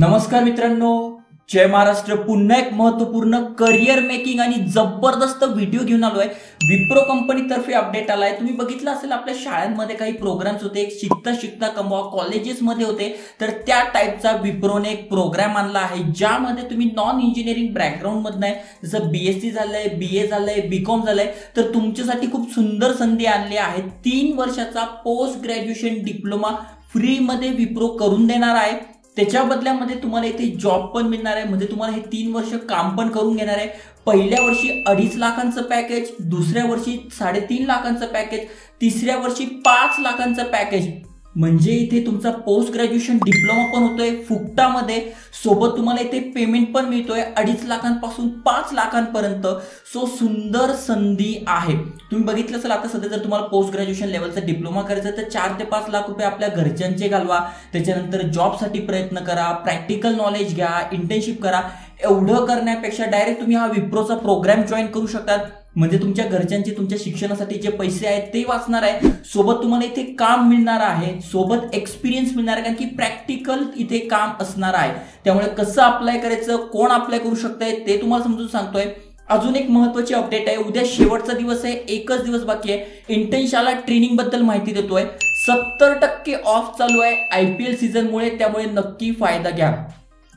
नमस्कार मित्रांनो. जय महाराष्ट्र. पुन्हा एक महत्त्वपूर्ण करिअर मेकिंग आणि जबरदस्त व्हिडिओ घेऊन आलो आहे विप्रो कंपनीतर्फे अपडेट आलाय. तुम्ही बघितलं असेल आपल्या शाळांमध्ये काही प्रोग्राम्स होते. एक शिकता शिकता कमवा कॉलेजेसमध्ये होते. तर त्या टाईपचा विप्रोने एक प्रोग्राम आणला आहे. ज्यामध्ये तुम्ही नॉन इंजिनिअरिंग बॅकग्राऊंडमधनं आहे. जसं बी एस सी झालं झालंय बी ए झालंय बी कॉम झालंय. तर तुमच्यासाठी खूप सुंदर संधी आणली आहे. तीन वर्षाचा पोस्ट ग्रॅज्युएशन डिप्लोमा फ्रीमध्ये विप्रो करून देणार आहे. त्याच्या बदल्यामध्ये तुम्हाला इथे जॉब पण मिळणार आहे. म्हणजे तुम्हाला हे तीन वर्ष काम पण करून घेणार आहे. पहिल्या वर्षी अडीच लाखांचं पॅकेज दुसऱ्या वर्षी साडेतीन लाखांचं पॅकेज तिसऱ्या वर्षी पाच लाखांचं पॅकेज म्हणजे इथे तुमचा पोस्ट ग्रॅज्युएशन डिप्लोमा पण होतोय फुकटामध्ये. सोबत तुम्हाला इथे पेमेंट पण मिळतोय. अडीच लाखांपासून पाच लाखांपर्यंत. सो सुंदर संधी आहे. तुम्ही बघितलं असेल आता सध्या जर तुम्हाला पोस्ट ग्रॅज्युएशन लेवलचा डिप्लोमा करायचा तर चार ते पाच लाख रुपये आपल्या घरच्यांचे घालवा. त्याच्यानंतर जॉबसाठी प्रयत्न करा प्रॅक्टिकल नॉलेज घ्या इंटर्नशिप करा. एवढं करण्यापेक्षा डायरेक्ट तुम्ही हा विप्रोचा प्रोग्राम जॉईन करू शकतात. म्हणजे तुमच्या घरच्यांचे तुमच्या शिक्षणासाठी जे पैसे आहेत ते वाचणार आहे. सोबत तुम्हाला इथे काम मिळणार आहे. सोबत एक्सपिरियन्स मिळणार आहे कारण की प्रॅक्टिकल इथे काम असणार आहे. त्यामुळे कसं अप्लाय करायचं कोण अप्लाय करू शकतंय ते तुम्हाला समजून सांगतोय. अजून एक महत्वाची अपडेट आहे. उद्या शेवटचा दिवस आहे. एकच दिवस बाकी आहे. इंटर्नशाला ट्रेनिंगबद्दल माहिती देतोय. सत्तर टक्के ऑफ चालू आहे. आय पी एल सीझनमुळे त्यामुळे नक्की फायदा घ्या.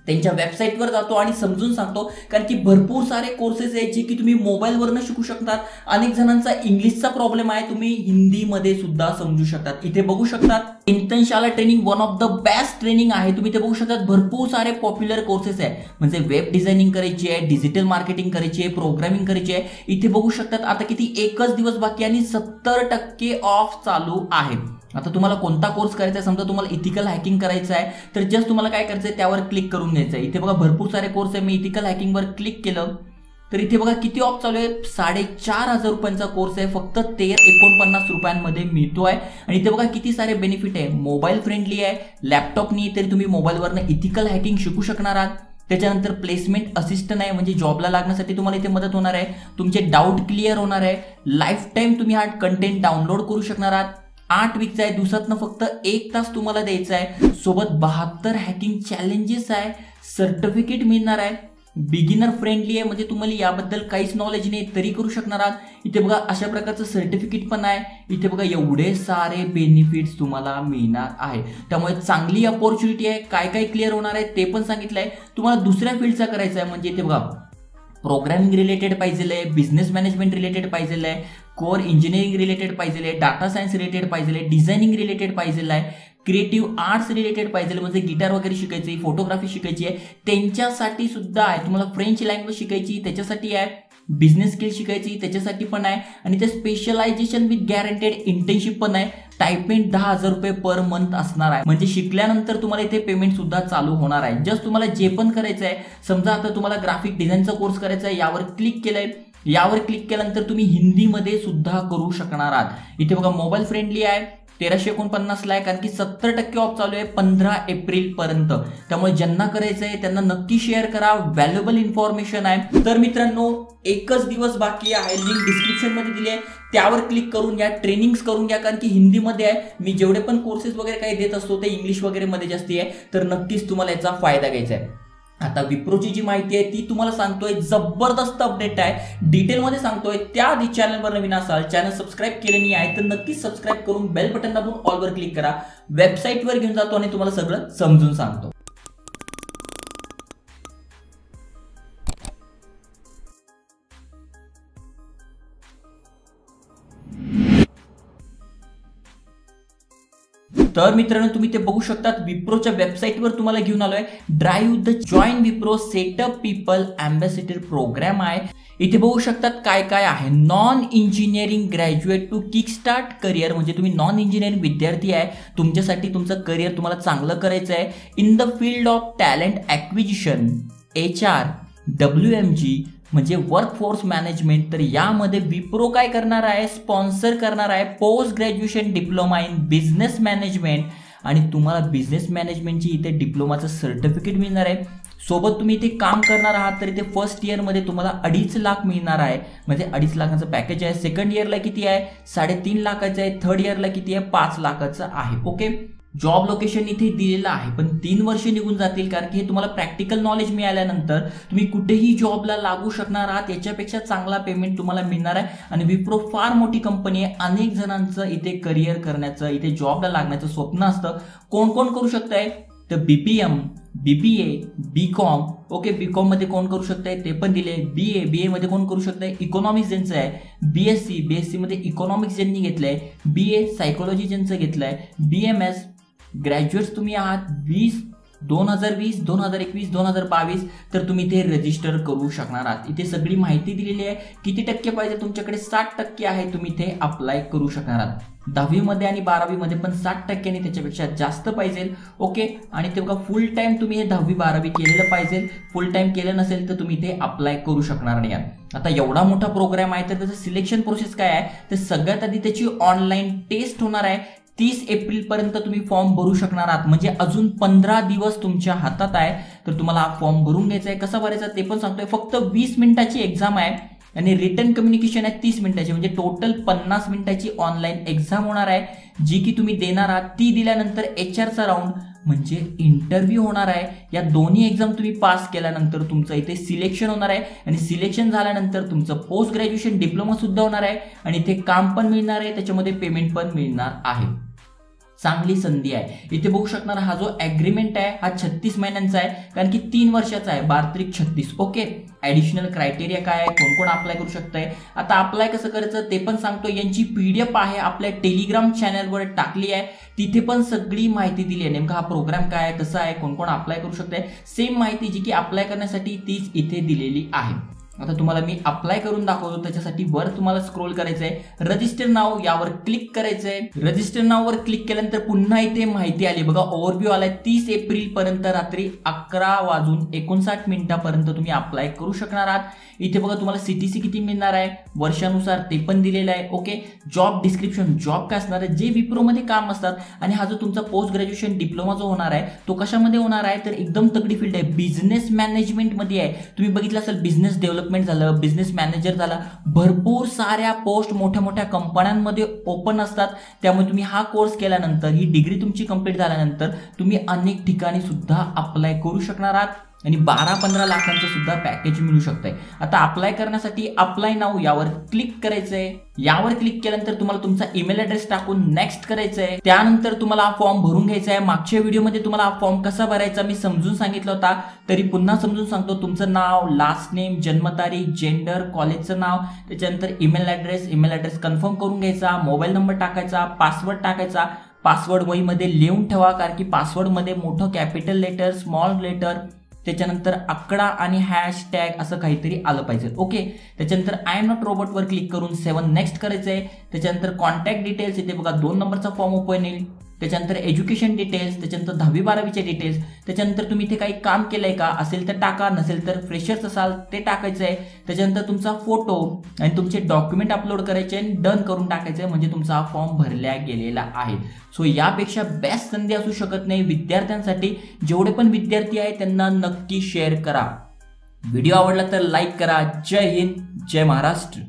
त्यांच्या वेबसाईटवर जातो आणि समजून सांगतो. कारण की भरपूर सारे कोर्सेस आहेत जे की तुम्ही मोबाईलवरनं शिकू शकतात. अनेक जणांचा इंग्लिशचा प्रॉब्लेम आहे. तुम्ही हिंदीमध्ये सुद्धा समजू शकतात. इथे बघू शकतात Internshala training one of the best training आहे. तुम्ही ते बघू शकतात भरपूर सारे पॉप्युलर कोर्सेस आहे म्हणजे वेब डिझायनिंग करायची आहे डिजिटल मार्केटिंग करायची आहे प्रोग्रामिंग करायची आहे. इथे बघू शकतात आता किती एकच दिवस बाकी आणि सत्तर टक्के ऑफ चालू आहे. आता तुम्हाला कोणता कोर्स करायचा आहे? समजा तुम्हाला इथिकल हॅकिंग करायचं आहे तर जस्ट तुम्हाला काय करायचं आहे? त्यावर क्लिक करून घ्यायचं आहे. इथे बघा भरपूर सारे कोर्स आहे. मी इथिकल हॅकिंगवर क्लिक केलं. तर इथे बघा किती ऑफ चालू आहे? साडेचार हजार रुपयांचा कोर्स आहे. फक्त तेरा एकोणपन्नास रुपयांमध्ये मिळतो आहे आणि इथे बघा किती सारे बेनिफिट आहे. मोबाईल फ्रेंडली आहे. लॅपटॉपनी तरी तुम्ही मोबाईलवरनं इथिकल हॅकिंग शिकू शकणार आहात. त्याच्यानंतर प्लेसमेंट असिस्टंट आहे म्हणजे जॉबला लागण्यासाठी तुम्हाला इथे मदत होणार आहे. तुमचे डाऊट क्लिअर होणार आहे. लाईफ टाईम तुम्ही हा कंटेंट डाउनलोड करू शकणार आहात. आठ वीकचा आहे दिवसातनं फक्त एक तास तुम्हाला द्यायचा आहे. सोबत बहात्तर हॅकिंग चॅलेंजेस आहे. सर्टिफिकेट मिळणार आहे. बिगिनर फ्रेंडली आहे म्हणजे तुम्हाला याबद्दल काहीच नॉलेज नाही तरी करू शकणार आहात. इथे बघा अशा प्रकारचं सर्टिफिकेट पण आहे. इथे बघा एवढे सारे बेनिफिट्स तुम्हाला मिळणार आहे. त्यामुळे चांगली अपॉर्च्युनिटी आहे. काय काय क्लिअर होणार आहे ते पण सांगितलं आहे तुम्हाला दुसऱ्या फील्डचा करायचं आहे म्हणजे इथे बघा प्रोग्रामिंग रिलेटेड पाहिजे आहे बिझनेस मॅनेजमेंट रिलेटेड पाहिजे आहे कोर इंजिनिअरिंग रिलेटेड पाहिजे आहे डाटा सायन्स रिलेटेड पाहिजे आहे डिझायनिंग रिलेटेड पाहिजे आहे क्रिएटिव्ह आर्ट्स रिलेटेड पाहिजे म्हणजे गिटार वगैरे शिकायची फोटोग्राफी शिकायची आहे. त्यांच्यासाठी सुद्धा आहे. तुम्हाला फ्रेंच लँग्वेज शिकायची त्याच्यासाठी आहे. बिझनेस स्किल शिकायची त्याच्यासाठी पण आहे. आणि ते स्पेशलायझेशन विथ गॅरंटेड इंटर्नशिप पण आहे. टायपेंट दहा हजार रुपये पर मंथ असणार आहे. म्हणजे शिकल्यानंतर तुम्हाला इथे पेमेंट सुद्धा चालू होणार आहे. जस्ट तुम्हाला जे पण करायचं आहे समजा आता तुम्हाला ग्राफिक डिझाईनचा कोर्स करायचा आहे यावर क्लिक केलंय. यावर क्लिक केल्यानंतर तुम्ही हिंदीमध्ये सुद्धा करू शकणार आहात. इथे बघा मोबाईल फ्रेंडली आहे तेराशे एकोणपन्नासला आहे कारण की सत्तर टक्के ऑफ चालू आहे पंधरा एप्रिल पर्यंत. त्यामुळे ज्यांना करायचं आहे त्यांना नक्की शेअर करा. व्हॅल्युएबल इन्फॉर्मेशन आहे. तर मित्रांनो एकच दिवस बाकी आहे. लिंक डिस्क्रिप्शनमध्ये दिली आहे. त्यावर क्लिक करून घ्या. ट्रेनिंग्स करून घ्या कारण की हिंदीमध्ये आहे. मी जेवढे पण कोर्सेस वगैरे काही देत असतो ते इंग्लिश वगैरे मध्ये जास्ती आहे. तर नक्कीच तुम्हाला याचा फायदा घ्यायचा आहे. आता विप्रोची जी माहिती आहे ती तुम्हाला सांगतोय जबरदस्त अपडेट आहे. डिटेलमध्ये सांगतोय त्याआधी चॅनलवर नवीन असाल चॅनल सबस्क्राईब केले नाही आहे तर नक्कीच सबस्क्राईब करून बेल बटन दाबून ऑलवर क्लिक करा. वेबसाईटवर घेऊन जातो आणि तुम्हाला सगळं समजून सांगतो. तर मित्रांनो तुम्ही ते बघू शकतात. विप्रोच्या वेबसाईटवर तुम्हाला घेऊन आलोय. Drive the join Wipro setup people ambassador program आहे. इथे बघू शकतात काय काय आहे. Non engineering graduate to kick start career म्हणजे तुम्ही नॉन इंजिनिअरिंग विद्यार्थी आहे. तुमच्यासाठी तुमचं करिअर तुम्हाला चांगलं करायचं आहे. In the field of talent acquisition H R W M G म्हणजे वर्कफोर्स मॅनेजमेंट तर यामध्ये विप्रो काय करणार आहे? स्पॉन्सर करणार आहे post graduation diploma in business management आणि तुम्हाला बिझनेस मॅनेजमेंटची इथे डिप्लोमाचं सर्टिफिकेट मिळणार आहे. सोबत तुम्ही इथे काम करणार आहात तर इथे फर्स्ट इयरमध्ये तुम्हाला अडीच लाख मिळणार आहे. म्हणजे अडीच लाखाचं पॅकेज आहे. सेकंड इयरला किती आहे? साडेतीन लाखाचं आहे. थर्ड इयरला किती आहे? पाच लाखाचं आहे. ओके जॉब लोकेशन इथे दिलेलं आहे पण तीन वर्ष निघून जातील कारण की हे तुम्हाला प्रॅक्टिकल नॉलेज मिळाल्यानंतर तुम्ही कुठेही जॉबला लागू शकणार आहात याच्यापेक्षा चांगला पेमेंट तुम्हाला मिळणार आहे. आणि विप्रो फार मोठी कंपनी आहे अनेक जणांचं इथे करिअर करण्याचं इथे जॉबला लागण्याचं स्वप्न असतं. कोण कोण करू शकतंय? तर BPM BBA B com okay B कॉममध्ये कोण करू शकताय? ते पण दिले. बी ए बी एमध्ये कोण करू शकताय? इकॉनॉमिक्स ज्यांचं आहे B S C B S सीमध्ये इकॉनॉमिक्स ज्यांनी आहे बी ए सायकोलॉजी ज्यांचं घेतलं आहे बी एम एस ग्रॅज्युएट्स तुम्ही आहात वीस दोन हजार वीस दोन हजार एकवीस दोन हजार बावीस तर तुम्ही इथे रजिस्टर करू शकणार आहात. इथे सगळी माहिती दिलेली आहे. किती टक्के पाहिजे? तुमच्याकडे साठ टक्के आहे. तुम्ही इथे अप्लाय करू शकणार आहात. दहावीमध्ये आणि बारावीमध्ये पण साठ टक्क्यांनी त्याच्यापेक्षा जास्त पाहिजे. ओके आणि ते बघा फुल टाईम तुम्ही हे दहावी बारावी केलेलं पाहिजे. फुल टाईम केलं नसेल तर तुम्ही इथे अप्लाय करू शकणार नाही आता एवढा मोठा प्रोग्राम आहे तर त्याचं सिलेक्शन प्रोसेस काय आहे? तर सगळ्यात आधी त्याची ऑनलाईन टेस्ट होणार आहे. तीस एप्रिलपर्यंत तुम्ही फॉर्म भरू शकणार आहात. म्हणजे अजून पंधरा दिवस तुमच्या हातात आहे. तर तुम्हाला हा फॉर्म भरून घ्यायचा आहे. कसा भरायचा ते पण सांगतोय. फक्त वीस मिनिटाची एक्झाम आहे आणि रिटर्न कम्युनिकेशन आहे तीस मिनिटाची. म्हणजे टोटल पन्नास मिनिटाची ऑनलाईन एक्झाम होणार आहे. जी की तुम्ही देणार आहात ती दिल्यानंतर एच आरचा राऊंड म्हणजे इंटरव्ह्यू होणार आहे. या दोन्ही एक्झाम तुम्ही पास केल्यानंतर तुमचं इथे सिलेक्शन होणार आहे. आणि सिलेक्शन झाल्यानंतर तुमचं पोस्ट ग्रॅज्युएशन डिप्लोमा सुद्धा होणार आहे. आणि इथे काम पण मिळणार आहे. त्याच्यामध्ये पेमेंट पण मिळणार आहे. चांगली संधी आहे. इथे बघू शकणार हा जो ॲग्रीमेंट आहे हा छत्तीस महिन्यांचा आहे कारण की तीन वर्षाचा आहे बारत्रिक छत्तीस. ओके ॲडिशनल क्रायटेरिया काय आहे कोण कोण अप्लाय करू शकतंय? आता अप्लाय कसं करायचं ते पण सांगतो यांची पी डी एफ आहे आपल्या टेलिग्राम चॅनलवर टाकली आहे. तिथे पण सगळी माहिती दिली आहे. नेमका हा प्रोग्राम काय आहे कसं आहे कोण कोण अप्लाय करू शकतंय? सेम माहिती जी की अप्लाय करण्यासाठी तीच इथे दिलेली आहे. आता तुम्हाला मी अप्लाय करून दाखवतो त्याच्यासाठी वर तुम्हाला स्क्रोल करायचं आहे रजिस्टर नाव यावर क्लिक करायचं आहे रजिस्टर नाववर क्लिक केल्यानंतर पुन्हा इथे माहिती आली. बघा ओव्हरव्ह्यू आलाय. तीस एप्रिल पर्यंत रात्री अकरा वाजून एकोणसाठ मिनिटापर्यंत तुम्ही अप्लाय करू शकणार आहात. इथे बघा तुम्हाला सीटीसी किती मिळणार आहे? वर्षानुसार ते पण दिलेलं आहे. ओके जॉब डिस्क्रिप्शन जॉब काय असणार आहे? जे विप्रोमध्ये काम असतात आणि हा जो तुमचा पोस्ट ग्रॅज्युएशन डिप्लोमा जो होणार आहे तो कशामध्ये होणार आहे? तर एकदम तगडी फील्ड आहे. बिझनेस मॅनेजमेंटमध्ये आहे. तुम्ही बघितलं असेल बिझनेस डेव्हलप डेव्हलपमेंट झालं बिझनेस मॅनेजर झाला भरपूर साऱ्या पोस्ट मोठ्या मोठ्या कंपन्यांमध्ये ओपन असतात. त्यामुळे तुम्ही हा कोर्स केल्यानंतर ही डिग्री तुमची कंप्लीट झाल्यानंतर तुम्ही अनेक ठिकाणी सुद्धा अप्लाय करू शकणार आहात. आणि बारा पंधरा लाखांचं सुद्धा पॅकेज मिळू शकतंय. आता अप्लाय करण्यासाठी अप्लाय नाव यावर क्लिक करायचंय. यावर क्लिक केल्यानंतर तुम्हाला तुमचा ईमेल ॲड्रेस टाकून नेक्स्ट करायचंय. त्यानंतर तुम्हाला हा फॉर्म भरून घ्यायचा आहे मागच्या व्हिडिओमध्ये तुम्हाला हा फॉर्म कसा भरायचा मी समजून सांगितलं होता. तरी पुन्हा समजून सांगतो तुमचं नाव लास्ट नेम जन्मतारीख जेंडर कॉलेजचं नाव त्याच्यानंतर email address email address confirm करून घ्यायचा मोबाईल नंबर टाकायचा पासवर्ड टाकायचा. पासवर्ड वहीमध्ये लिहून ठेवा कारण की पासवर्डमध्ये मोठं कॅपिटल लेटर स्मॉल लेटर त्याच्यानंतर आकडा आणि हॅश टॅग असं काहीतरी आलं पाहिजे. ओके त्याच्यानंतर आय एम नॉट रोबोटवर क्लिक करून सेवन नेक्स्ट करायचं आहे त्याच्यानंतर कॉन्टॅक्ट डिटेल्स इथे बघा दोन नंबरचा फॉर्म ओपन येईल. त्याच्यानंतर एज्युकेशन डिटेल्स त्याच्यानंतर दहावी बारावीचे डिटेल्स त्याच्यानंतर तुम्ही इथे काही काम केलं आहे का? असेल तर टाका नसेल तर फ्रेशर्स असाल ते टाकायचं आहे त्याच्यानंतर तुमचा फोटो आणि तुमचे डॉक्युमेंट अपलोड करायचे आणि डन करून टाकायचं आहे म्हणजे तुमचा हा फॉर्म भरल्या गेलेला आहे. सो यापेक्षा बेस्ट संधी असू शकत नाही. विद्यार्थ्यांसाठी जेवढे पण विद्यार्थी आहे त्यांना नक्की शेअर करा. व्हिडिओ आवडला तर लाईक करा. जय हिंद जय महाराष्ट्र.